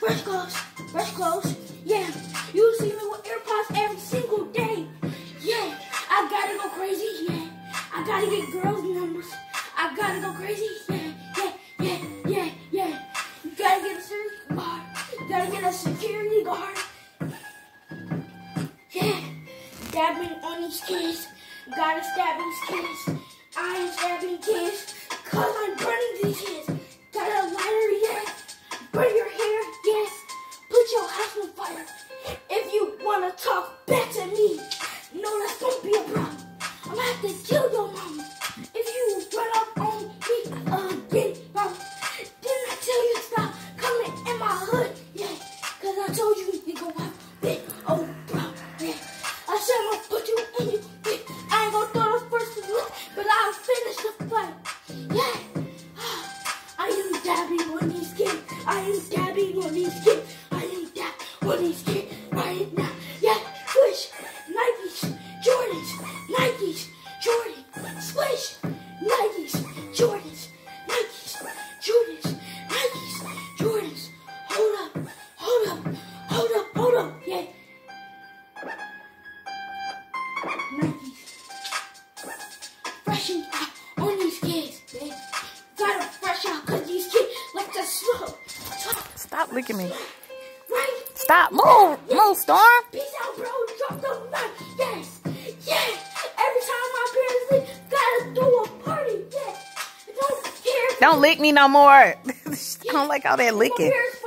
fresh clothes, fresh clothes. Yeah, you see me with AirPods every single day. Yeah, I gotta go crazy. Yeah, I gotta get girls' numbers. I gotta go crazy. Yeah, yeah, yeah, yeah, yeah. You gotta get a security guard. You gotta get a security guard. Yeah, dabbing on these kids. Gotta stab these kids. I ain't stabbing kids, cause I'm wanna talk back to me, no, that's gonna be a problem. I'm gonna have to kill your mama. If you run up on me again, mama, didn't I tell you to stop coming in my hood? Yeah, cause I told you you gon' have big old problem. Yeah, I said I'm gonna put you in you. Yeah, I ain't gonna throw the first one, but I'll finish the fight. Yeah. Ah, I am dabbing on these kids. I am dabbing on these kids. I am dabbing on these kids Freshen out on these kids, man. Gotta fresh out because these kids like to smoke. Talk, Stop licking me. right? Stop. Move. Move, Storm. Peace out, bro. Drop the knife. Yes. Yes. Every time my parents leave, gotta throw a party. Yes. Don't care. Don't lick me no more. I don't like all that licking. parents